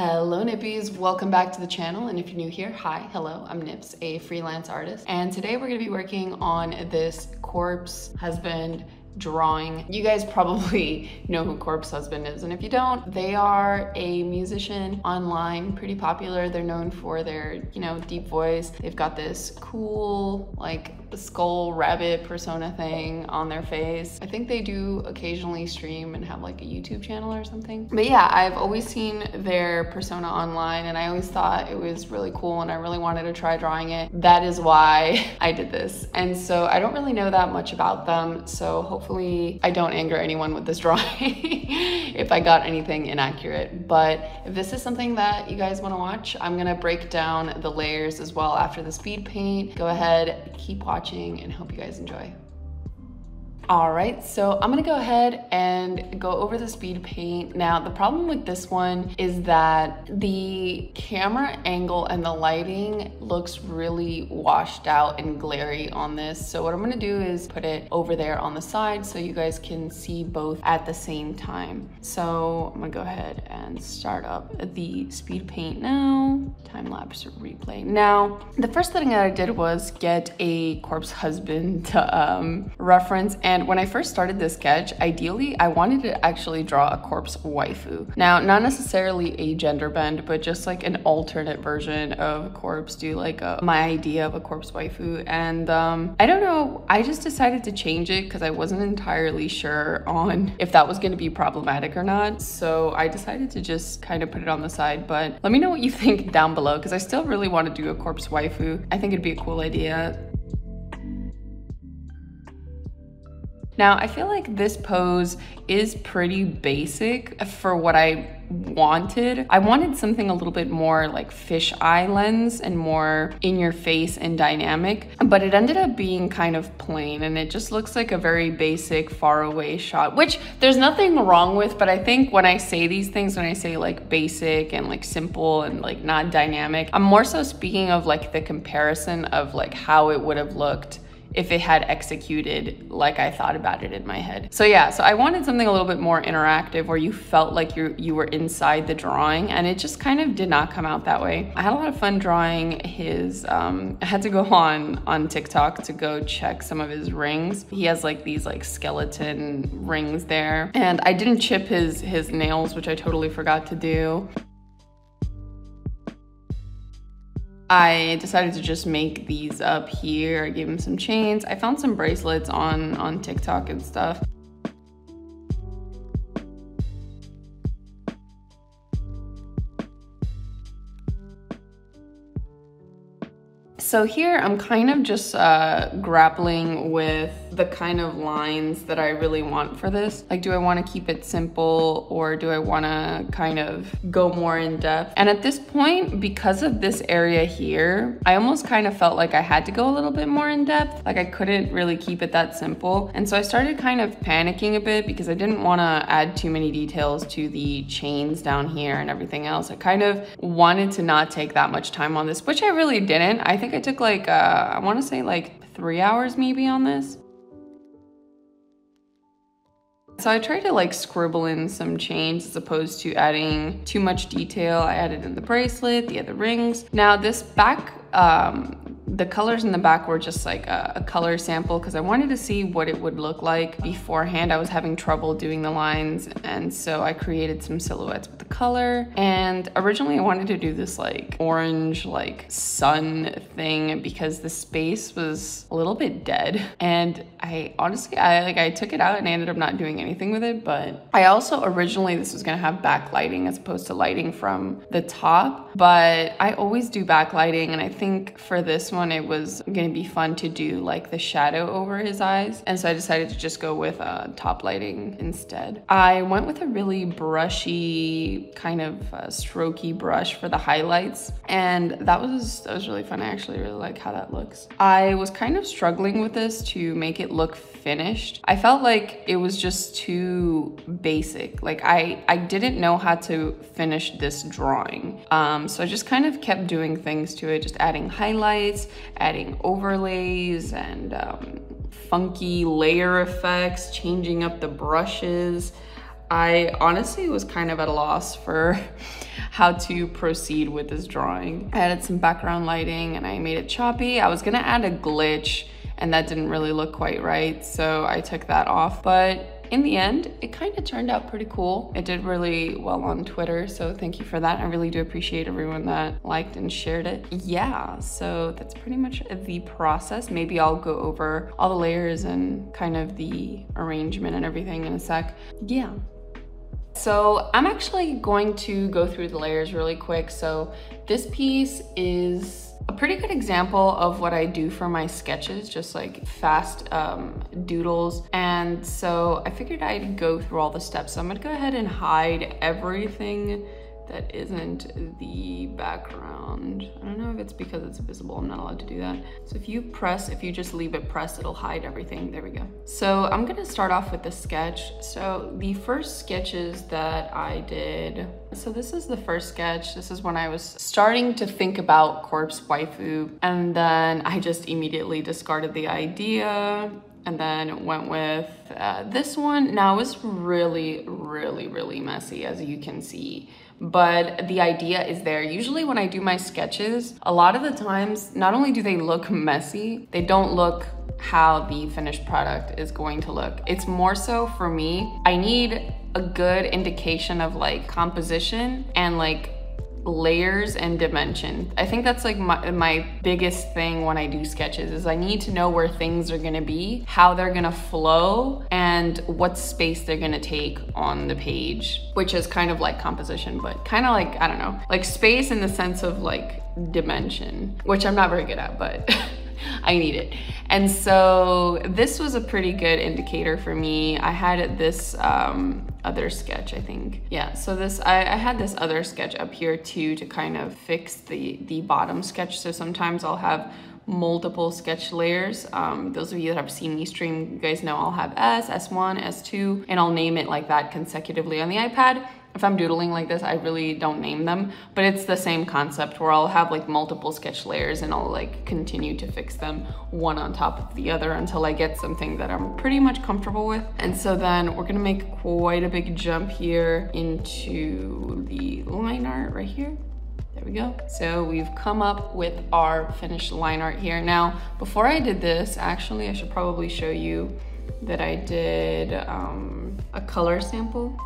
Hello Nippies, welcome back to the channel. And if you're new here, hi, hello, I'm Nips, a freelance artist. And today we're gonna be working on this corpse husband drawing. You guys probably know who Corpse Husband is, and if you don't, they are a musician online, pretty popular. They're known for their, you know, deep voice. They've got this cool, like, skull rabbit persona thing on their face. I think they do occasionally stream and have like a YouTube channel or something. But yeah, I've always seen their persona online and I always thought it was really cool and I really wanted to try drawing it. That is why I did this. And so I don't really know that much about them. So hopefully hopefully I don't anger anyone with this drawing if I got anything inaccurate. But if this is something that you guys wanna watch, I'm gonna break down the layers as well after the speed paint. Go ahead, keep watching and hope you guys enjoy. All right, so I'm gonna go ahead and go over the speed paint. Now, the problem with this one is that the camera angle and the lighting looks really washed out and glary on this. So what I'm gonna do is put it over there on the side so you guys can see both at the same time. So I'm gonna go ahead and start up the speed paint now. Time lapse replay. Now, the first thing that I did was get a corpse husband to um, reference and and when I first started this sketch, ideally I wanted to actually draw a corpse waifu. Now, not necessarily a gender bend, but just like an alternate version of corpse, do like a, my idea of a corpse waifu. And um, I don't know, I just decided to change it because I wasn't entirely sure on if that was gonna be problematic or not. So I decided to just kind of put it on the side, but let me know what you think down below because I still really want to do a corpse waifu. I think it'd be a cool idea. Now, I feel like this pose is pretty basic for what I wanted. I wanted something a little bit more like fish eye lens and more in your face and dynamic, but it ended up being kind of plain and it just looks like a very basic far away shot, which there's nothing wrong with, but I think when I say these things, when I say like basic and like simple and like not dynamic, I'm more so speaking of like the comparison of like how it would have looked if it had executed like I thought about it in my head. So yeah, so I wanted something a little bit more interactive where you felt like you you were inside the drawing and it just kind of did not come out that way. I had a lot of fun drawing his, um, I had to go on, on TikTok to go check some of his rings. He has like these like skeleton rings there and I didn't chip his, his nails, which I totally forgot to do. I decided to just make these up here. I gave him some chains. I found some bracelets on, on TikTok and stuff. So here I'm kind of just uh, grappling with the kind of lines that I really want for this. Like, do I want to keep it simple or do I want to kind of go more in depth? And at this point, because of this area here, I almost kind of felt like I had to go a little bit more in depth. Like I couldn't really keep it that simple. And so I started kind of panicking a bit because I didn't want to add too many details to the chains down here and everything else. I kind of wanted to not take that much time on this, which I really didn't. I think I took like, uh, I wanna say like three hours maybe on this. So I tried to like scribble in some chains as opposed to adding too much detail. I added in the bracelet, the other rings. Now this back um, the colors in the back were just like a, a color sample because I wanted to see what it would look like beforehand. I was having trouble doing the lines and so I created some silhouettes with the color. And originally I wanted to do this like orange like sun thing because the space was a little bit dead. And I honestly, I like I took it out and I ended up not doing anything with it. But I also originally this was gonna have backlighting as opposed to lighting from the top. But I always do backlighting and I think for this one it was gonna be fun to do like the shadow over his eyes. And so I decided to just go with uh, top lighting instead. I went with a really brushy, kind of uh, strokey brush for the highlights. And that was, that was really fun. I actually really like how that looks. I was kind of struggling with this to make it look finished. I felt like it was just too basic. Like I, I didn't know how to finish this drawing. Um, so I just kind of kept doing things to it, just adding highlights, adding overlays and um, funky layer effects, changing up the brushes. I honestly was kind of at a loss for how to proceed with this drawing. I added some background lighting and I made it choppy. I was gonna add a glitch and that didn't really look quite right. So I took that off, but in the end, it kind of turned out pretty cool. It did really well on Twitter, so thank you for that. I really do appreciate everyone that liked and shared it. Yeah, so that's pretty much the process. Maybe I'll go over all the layers and kind of the arrangement and everything in a sec. Yeah, so I'm actually going to go through the layers really quick. So this piece is a pretty good example of what I do for my sketches, just like fast um, doodles. And so I figured I'd go through all the steps. So I'm gonna go ahead and hide everything that isn't the background. I don't know if it's because it's visible. I'm not allowed to do that. So if you press, if you just leave it pressed, it'll hide everything. There we go. So I'm gonna start off with the sketch. So the first sketches that I did, so this is the first sketch. This is when I was starting to think about corpse waifu. And then I just immediately discarded the idea and then went with uh, this one. Now it's really, really, really messy as you can see but the idea is there. Usually when I do my sketches, a lot of the times, not only do they look messy, they don't look how the finished product is going to look. It's more so for me, I need a good indication of like composition and like layers and dimension. I think that's like my, my biggest thing when I do sketches is I need to know where things are gonna be, how they're gonna flow, and what space they're gonna take on the page, which is kind of like composition, but kind of like, I don't know, like space in the sense of like dimension, which I'm not very good at, but I need it. And so this was a pretty good indicator for me. I had this um, other sketch, I think. Yeah, so this, I, I, had this other sketch up here too to kind of fix the, the bottom sketch. So sometimes I'll have multiple sketch layers. Um, those of you that have seen me stream, you guys know I'll have S, S1, S2, and I'll name it like that consecutively on the iPad if I'm doodling like this, I really don't name them, but it's the same concept where I'll have like multiple sketch layers and I'll like continue to fix them one on top of the other until I get something that I'm pretty much comfortable with. And so then we're gonna make quite a big jump here into the line art right here. There we go. So we've come up with our finished line art here. Now, before I did this, actually, I should probably show you that I did um, a color sample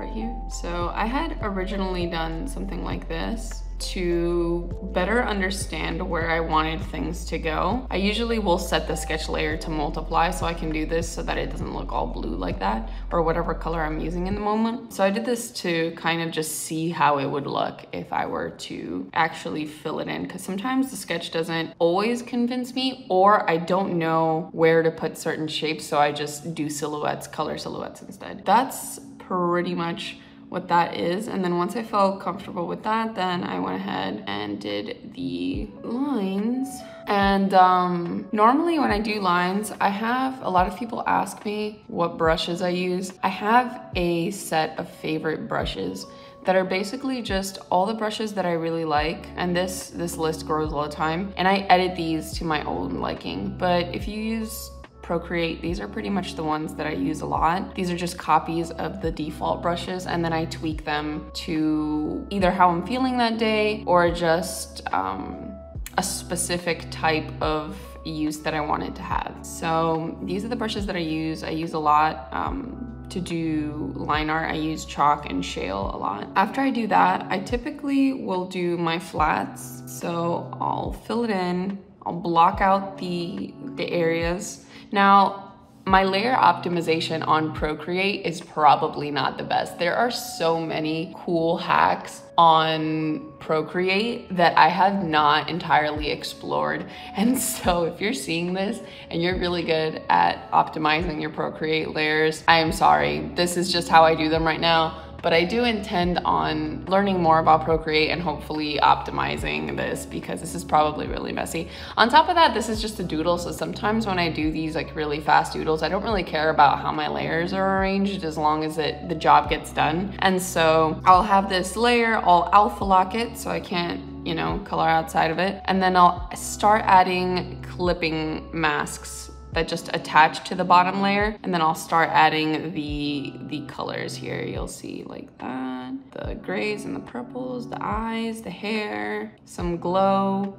right here. So I had originally done something like this to better understand where I wanted things to go. I usually will set the sketch layer to multiply so I can do this so that it doesn't look all blue like that or whatever color I'm using in the moment. So I did this to kind of just see how it would look if I were to actually fill it in because sometimes the sketch doesn't always convince me or I don't know where to put certain shapes so I just do silhouettes, color silhouettes instead. That's pretty much what that is. And then once I felt comfortable with that, then I went ahead and did the lines. And um, normally when I do lines, I have, a lot of people ask me what brushes I use. I have a set of favorite brushes that are basically just all the brushes that I really like. And this, this list grows all the time. And I edit these to my own liking. But if you use Procreate. These are pretty much the ones that I use a lot. These are just copies of the default brushes and then I tweak them to either how I'm feeling that day or just um, a specific type of use that I wanted to have. So these are the brushes that I use. I use a lot. Um, to do line art, I use chalk and shale a lot. After I do that, I typically will do my flats. So I'll fill it in, I'll block out the, the areas now, my layer optimization on Procreate is probably not the best. There are so many cool hacks on Procreate that I have not entirely explored. And so if you're seeing this and you're really good at optimizing your Procreate layers, I am sorry. This is just how I do them right now but I do intend on learning more about Procreate and hopefully optimizing this because this is probably really messy. On top of that, this is just a doodle, so sometimes when I do these like really fast doodles, I don't really care about how my layers are arranged as long as it the job gets done. And so I'll have this layer, I'll alpha lock it so I can't you know, color outside of it. And then I'll start adding clipping masks that just attach to the bottom layer. And then I'll start adding the, the colors here. You'll see like that, the grays and the purples, the eyes, the hair, some glow,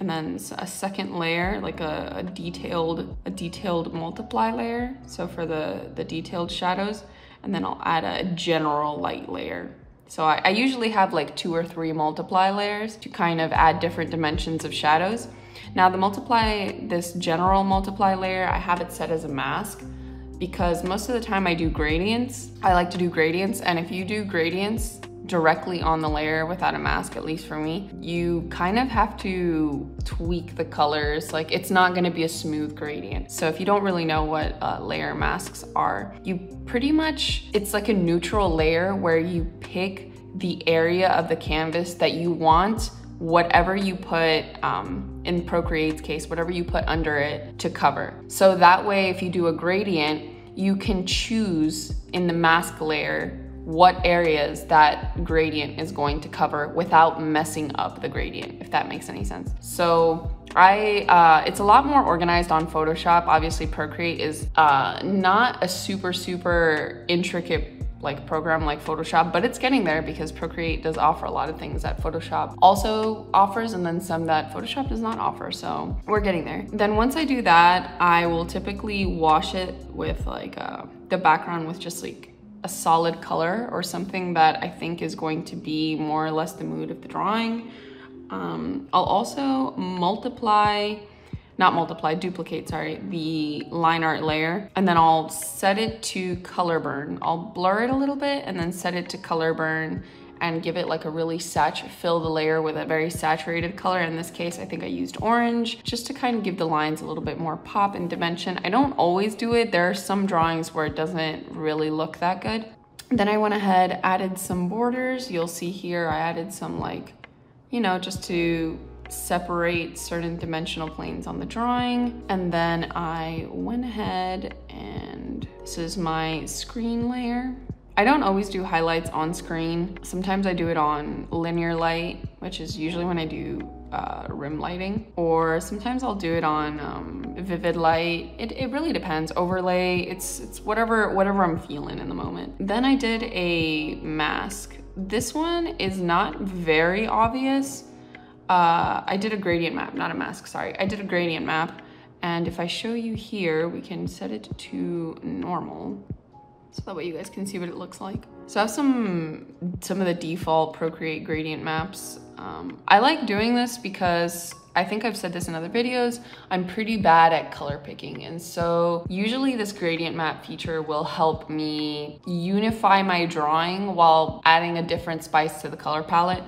and then a second layer, like a, a, detailed, a detailed multiply layer. So for the, the detailed shadows, and then I'll add a general light layer. So I, I usually have like two or three multiply layers to kind of add different dimensions of shadows. Now the multiply, this general multiply layer, I have it set as a mask because most of the time I do gradients. I like to do gradients and if you do gradients directly on the layer without a mask, at least for me, you kind of have to tweak the colors. Like it's not gonna be a smooth gradient. So if you don't really know what uh, layer masks are, you pretty much, it's like a neutral layer where you pick the area of the canvas that you want whatever you put, um, in Procreate's case, whatever you put under it to cover. So that way, if you do a gradient, you can choose in the mask layer what areas that gradient is going to cover without messing up the gradient, if that makes any sense. So I, uh, it's a lot more organized on Photoshop. Obviously Procreate is uh, not a super, super intricate like program like Photoshop, but it's getting there because Procreate does offer a lot of things that Photoshop also offers and then some that Photoshop does not offer. So we're getting there. Then once I do that, I will typically wash it with like uh, the background with just like a solid color or something that I think is going to be more or less the mood of the drawing. Um, I'll also multiply not multiply, duplicate, sorry, the line art layer. And then I'll set it to color burn. I'll blur it a little bit and then set it to color burn and give it like a really sat fill the layer with a very saturated color. In this case, I think I used orange just to kind of give the lines a little bit more pop and dimension. I don't always do it. There are some drawings where it doesn't really look that good. Then I went ahead, added some borders. You'll see here I added some like, you know, just to separate certain dimensional planes on the drawing. And then I went ahead and this is my screen layer. I don't always do highlights on screen. Sometimes I do it on linear light, which is usually when I do uh, rim lighting, or sometimes I'll do it on um, vivid light. It, it really depends. Overlay, it's, it's whatever, whatever I'm feeling in the moment. Then I did a mask. This one is not very obvious, uh, I did a gradient map, not a mask, sorry. I did a gradient map. And if I show you here, we can set it to normal. So that way you guys can see what it looks like. So I have some, some of the default Procreate gradient maps. Um, I like doing this because I think I've said this in other videos, I'm pretty bad at color picking. And so usually this gradient map feature will help me unify my drawing while adding a different spice to the color palette.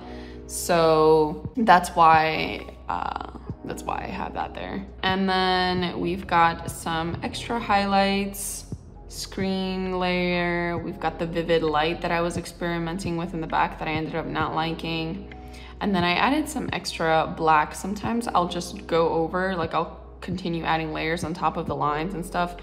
So that's why, uh, that's why I have that there. And then we've got some extra highlights, screen layer. We've got the vivid light that I was experimenting with in the back that I ended up not liking. And then I added some extra black. Sometimes I'll just go over, like I'll continue adding layers on top of the lines and stuff.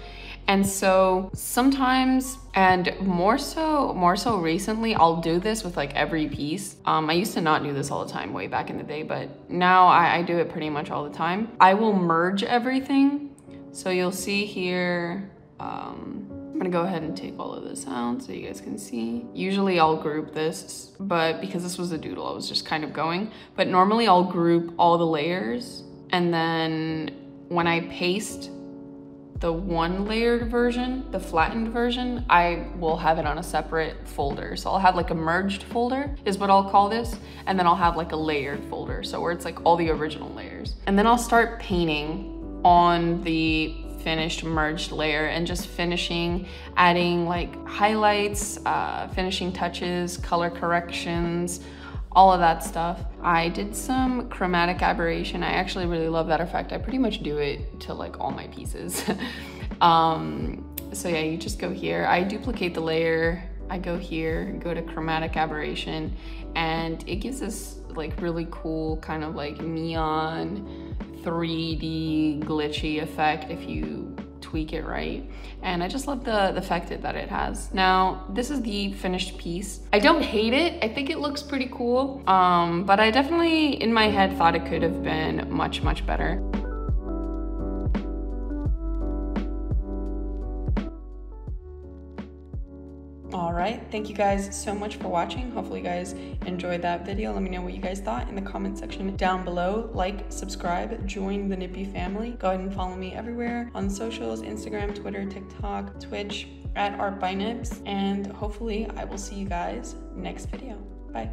And so sometimes, and more so, more so recently, I'll do this with like every piece. Um, I used to not do this all the time way back in the day, but now I, I do it pretty much all the time. I will merge everything. So you'll see here, um, I'm gonna go ahead and take all of this out so you guys can see. Usually I'll group this, but because this was a doodle, I was just kind of going. But normally I'll group all the layers and then when I paste the one layered version, the flattened version, I will have it on a separate folder. So I'll have like a merged folder is what I'll call this. And then I'll have like a layered folder. So where it's like all the original layers. And then I'll start painting on the finished merged layer and just finishing, adding like highlights, uh, finishing touches, color corrections, all of that stuff. I did some chromatic aberration. I actually really love that effect. I pretty much do it to like all my pieces. um, so yeah, you just go here. I duplicate the layer. I go here, go to chromatic aberration, and it gives us like really cool kind of like neon 3D glitchy effect if you tweak it right. And I just love the, the fact that it has. Now, this is the finished piece. I don't hate it. I think it looks pretty cool. Um, but I definitely, in my head, thought it could have been much, much better. Right, thank you guys so much for watching. Hopefully you guys enjoyed that video. Let me know what you guys thought in the comment section down below. Like, subscribe, join the Nippy family. Go ahead and follow me everywhere on socials, Instagram, Twitter, TikTok, Twitch, at Art by Nips. And hopefully I will see you guys next video. Bye.